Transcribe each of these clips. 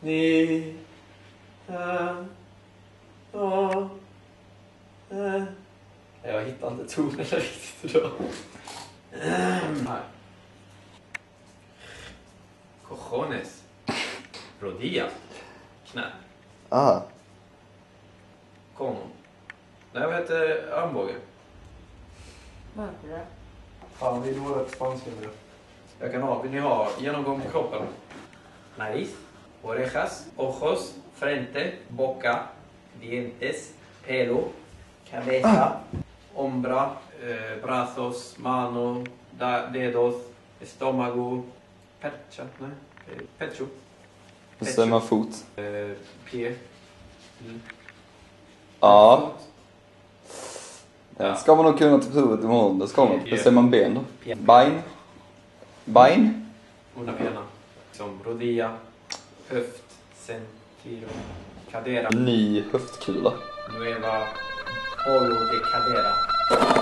Ni... Ä... Ja... Ä... Jag hittar inte tonen riktigt idag. Nej. Cojones. Rodilla. Knä. Ah. Como. Nej, vad heter armbåge? Varför? Fan, vi är dåliga på spanska nu. Jag kan ha, vill ni ha genomgång på kroppen? Nariz, orejas, ojos, frente, boca, dientes, pelo, cabeza, ombra, eh, brazos, mano, da, dedos, estómago, pecha, nej, eh, pecho, Bestämma fot. eh, pie. Mm. Ja. Den ska man nog kunna till huvudet imorgon. Det ska man. Ja. Bestämma ben då. Bein. Bein. Una pena. Som rodilla, höft, sentido, cadera. Ny höftkula. Nueva Polo de Cadera.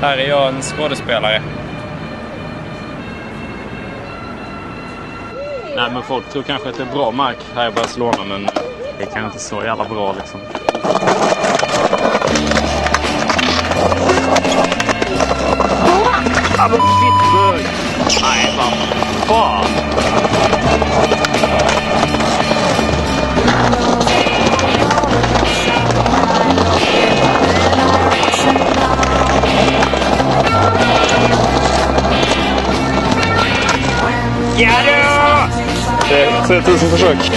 Här är jag en skådespelare. Nej men folk tror kanske att det är bra mark här i Barcelona men det är kanske inte så jävla bra liksom. Nej vad fan! Ja då! Det är 3000 försök.